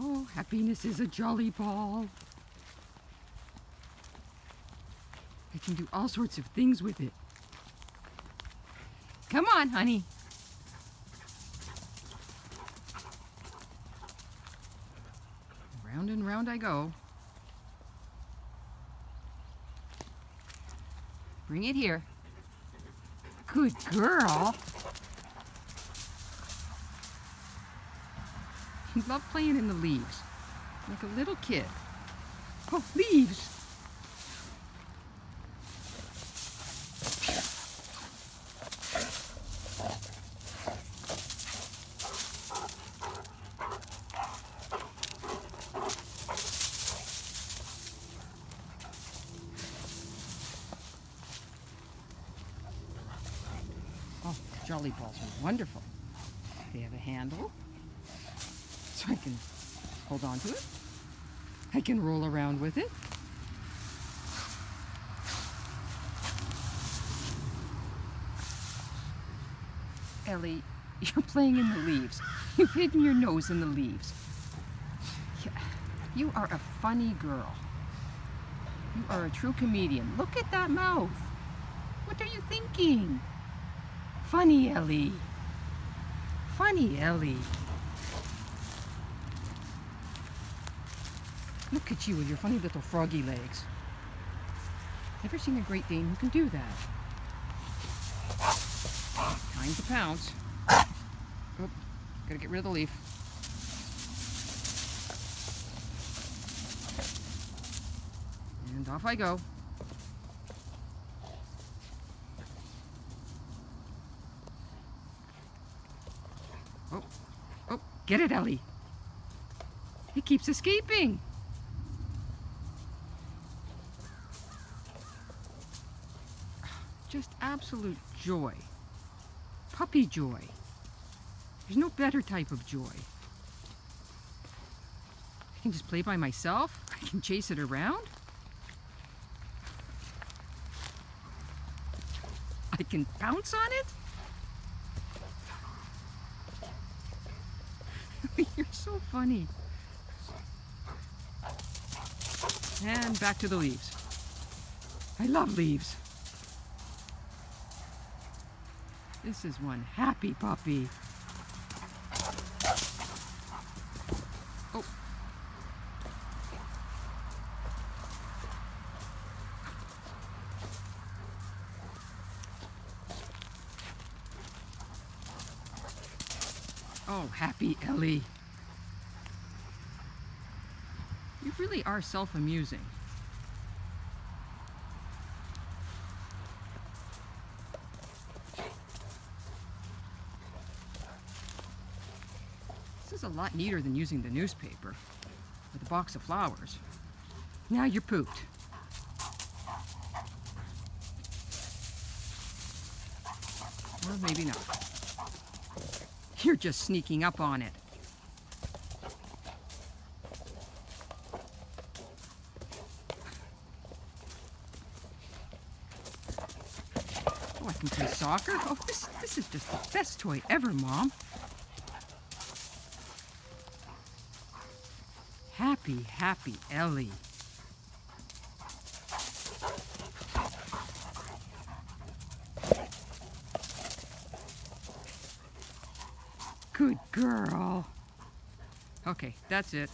Oh, happiness is a jolly ball. I can do all sorts of things with it. Come on, honey. Round and round I go. Bring it here. Good girl. You love playing in the leaves, like a little kid. Oh, leaves! Oh, jolly balls are wonderful. They have a handle, so I can hold on to it. I can roll around with it. Ellie, you're playing in the leaves. You've hidden your nose in the leaves. Yeah, You are a funny girl. You are a true comedian. Look at that mouth. What are you thinking? Funny Ellie. Funny Ellie. Look at you with your funny little froggy legs. Never seen a Great Dane who can do that. Time to pounce. Oh, gotta get rid of the leaf. And off I go. Oh, oh, get it, Ellie. He keeps escaping. Just absolute joy. Puppy joy. There's no better type of joy. I can just play by myself. I can chase it around. I can pounce on it. You're so funny. And back to the leaves. I love leaves. This is one happy puppy. Oh. Oh, happy Ellie. You really are self a lot neater than using the newspaper with a box of flowers. Now you're pooped. Or maybe not. You're just sneaking up on it. Oh, I can play soccer. Oh, this, this is just the best toy ever, Mom. Happy, happy Ellie. Good girl. Okay, that's it.